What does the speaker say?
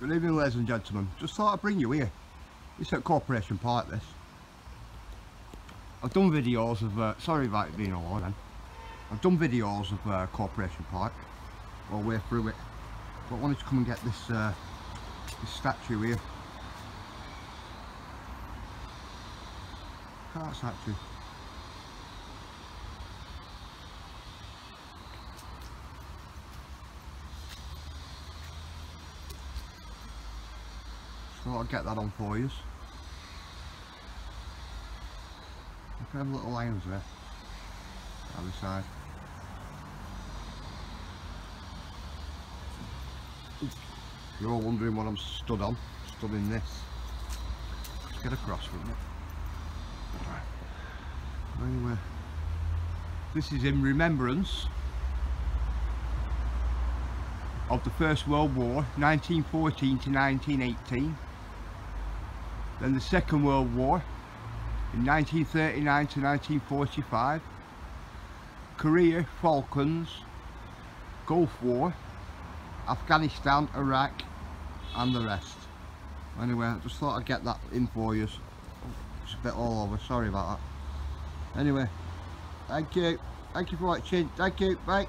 Good evening ladies and gentlemen. Just thought I'd bring you here. It's at Corporation Park this. I've done videos of, uh, sorry about it being a long then. I've done videos of uh, Corporation Park all the way through it. But I wanted to come and get this, uh, this statue here. Look at that statue. So I'll get that on for you. Look at them little lions there. Other side. You're all wondering what I'm stood on. Stood in this. Let's get across from it. Anyway, this is in remembrance of the First World War, 1914 to 1918. Then the Second World War, in 1939 to 1945. Korea, Falklands, Gulf War, Afghanistan, Iraq and the rest. Anyway, I just thought I'd get that in for you. It's a bit all over, sorry about that. Anyway, thank you. Thank you for watching. Thank you. Bye.